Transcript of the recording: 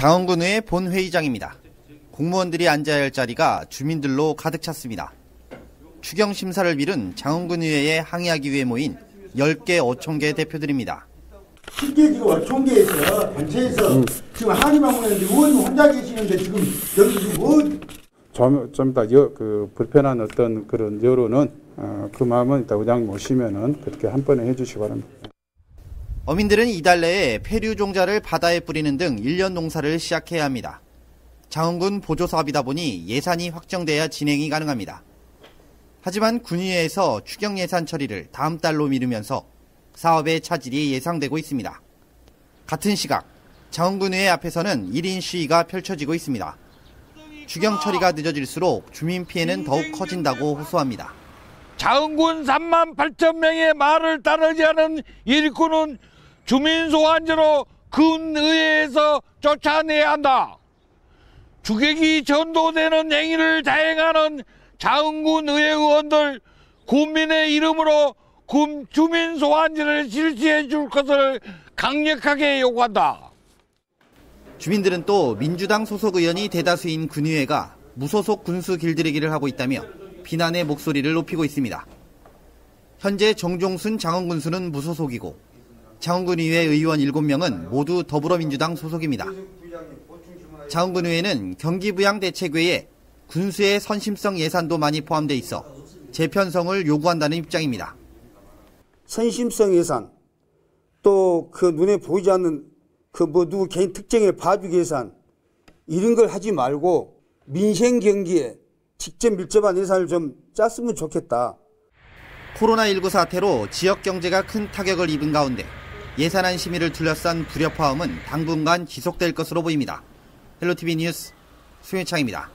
장원군의 본회의장입니다. 공무원들이 앉아야 할 자리가 주민들로 가득 찼습니다. 추경 심사를 미룬 장원군 의회에 항의하기 위해 모인 10개 5천개 대표들입니다. 실제 지금 어촌계에서 단체에서 지금 항의만 보냈는데 의원님 혼자 계시는데 지금 여기 지금 뭐 좀좀더그 불편한 어떤 그런 여론은 어, 그 마음은 일단 의장 모시면은 그렇게 한 번에 해주시기 바랍니다. 어민들은 이달 내에 폐류 종자를 바다에 뿌리는 등 1년 농사를 시작해야 합니다. 장원군 보조 사업이다 보니 예산이 확정돼야 진행이 가능합니다. 하지만 군의회에서 추경 예산 처리를 다음 달로 미루면서 사업의 차질이 예상되고 있습니다. 같은 시각 장원군의회 앞에서는 1인 시위가 펼쳐지고 있습니다. 추경 처리가 늦어질수록 주민 피해는 더욱 커진다고 호소합니다. 장군 3만 8천 명의 말을 따르지 않은 일꾼은 주민소환제로 군의회에서 쫓아내야 한다. 주객이 전도되는 행위를 자행하는 장군 의회 의원들 국민의 이름으로 군 주민소환제를 실시해 줄 것을 강력하게 요구한다. 주민들은 또 민주당 소속 의원이 대다수인 군의회가 무소속 군수 길들이기를 하고 있다며 비난의 목소리를 높이고 있습니다. 현재 정종순 장원군수는 무소속이고 장원군의회 의원 7명은 모두 더불어민주당 소속입니다. 장원군의회는 경기부양대책회에 군수의 선심성 예산도 많이 포함돼 있어 재편성을 요구한다는 입장입니다. 선심성 예산 또 그 눈에 보이지 않는 그 뭐 누구 개인 특정을 봐주기 예산 이런 걸 하지 말고 민생 경기에 직접 밀접한 예산을 좀 짰으면 좋겠다. 코로나19 사태로 지역 경제가 큰 타격을 입은 가운데 예산안 심의를 둘러싼 불협화음은 당분간 지속될 것으로 보입니다. 헬로티비 뉴스 수혜창입니다.